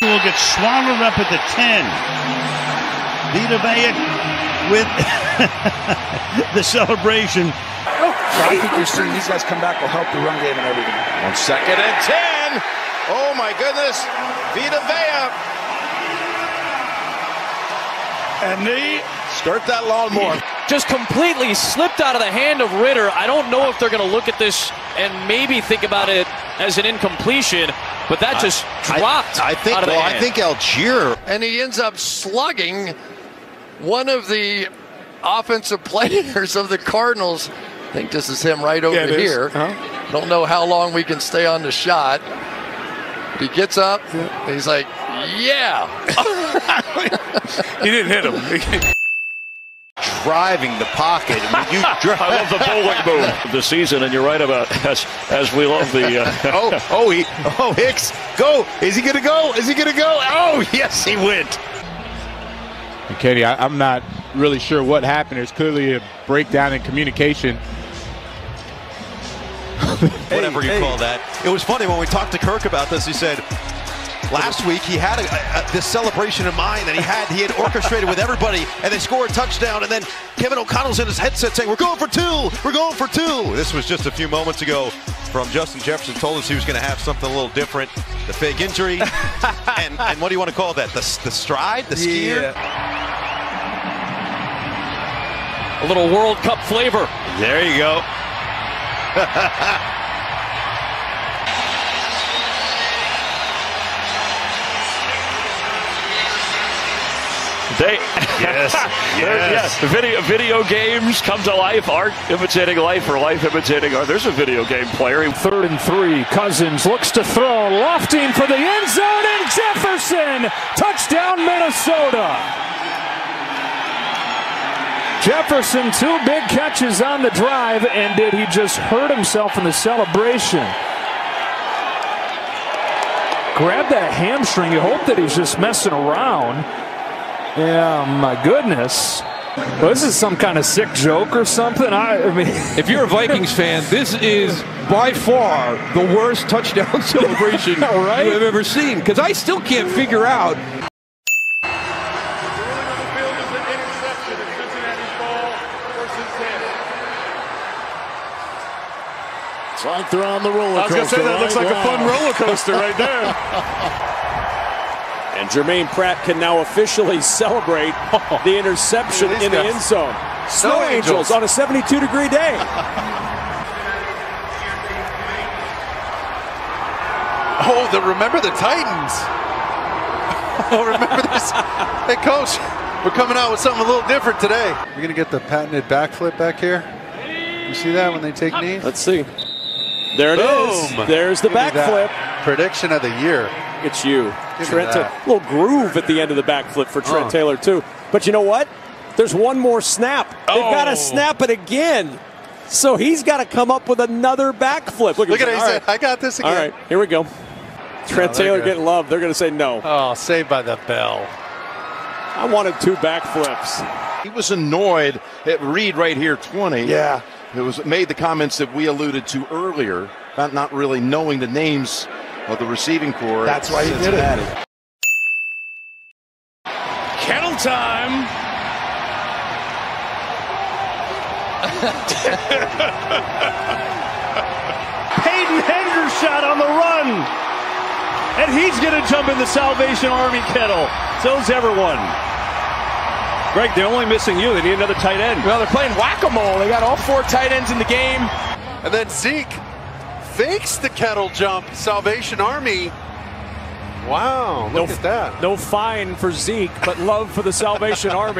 will get swallowed up at the 10. Vita Vea with the celebration. I think you're seeing these guys come back will help the run game and everything. On second and 10. Oh my goodness. Vita Vea. And they Start that lawnmower. just completely slipped out of the hand of Ridder. I don't know if they're going to look at this and maybe think about it as an incompletion, but that just dropped I think. out of the Well, I think Allgeier. and he ends up slugging one of the offensive players of the Cardinals. I think this is him right over Yeah, here. Uh-huh. Don't know how long we can stay on the shot. He gets up. He's like, "Yeah." he didn't hit him. driving the pocket. I mean, you drive. I love the bowling move of the season, and you're right about as as we love the. Uh, oh, oh, he, oh, Hicks, go! Is he gonna go? Is he gonna go? Oh, yes, he went. And Katie, I, I'm not really sure what happened. There's clearly a breakdown in communication. whatever you call that. It was funny when we talked to Kirk about this. He said last week he had a, a, this celebration in mind that he had he had orchestrated with everybody, and they scored a touchdown. And then Kevin O'Connell's in his headset saying, "We're going for two. We're going for two. This was just a few moments ago. From Justin Jefferson told us he was going to have something a little different. The fake injury, and and what do you want to call that? The, the stride, the skier. a little World Cup flavor. There you go. they Yes, There- yes. Video video games come to life. Art imitating life, or life imitating art. There's a video game player. Third and three. Cousins looks to throw, lofting for the end zone, and Jefferson. Touchdown, Minnesota. Jefferson, two big catches on the drive, and did he just hurt himself in the celebration? Grab that hamstring. You hope that he's just messing around. Yeah, my goodness. Well, this is some kind of sick joke or something. I, I mean, If you're a Vikings fan, this is by far the worst touchdown celebration Right? you have ever seen. Because I still can't figure out. It's like they're on the roller coaster. I was gonna say that looks like a fun roller coaster right there. And Germaine Pratt can now officially celebrate oh. the interception Look at these in the guys. end zone. Snow, Snow angels. angels. on a 72 degree day. Oh, the remember the Titans. Oh, remember this? Hey, coach, we're coming out with something a little different today. You're going to get the patented backflip back here. You see that when they take knees? Let's see. There it is. Boom. There's the backflip. Prediction of the year. It's you. Give Trent. Ta- little groove at the end of the backflip for Trent Oh. Taylor, too. But you know what? There's one more snap. They've got Oh. to snap it again. So he's got to come up with another backflip. Look, Look at. He said, I got this again. all right, here we go. Trent oh, they're Taylor good. getting love. They're going to say no. Oh, saved by the bell. I wanted two backflips. He was annoyed at Reed right here, 20. Yeah. It was made the comments that we alluded to earlier about not really knowing the names of the receiving core. That's why he did it. Cincinnati. Kettle time. Peyton Hendershot on the run. And he's going to jump in the Salvation Army kettle. So's everyone. Greg, they're only missing you. They need another tight end. Well, they're playing whack-a-mole. They got all four tight ends in the game. And then Zeke fakes the kettle jump. Salvation Army. Wow, look No- at that. No fine for Zeke, but love for the Salvation Army.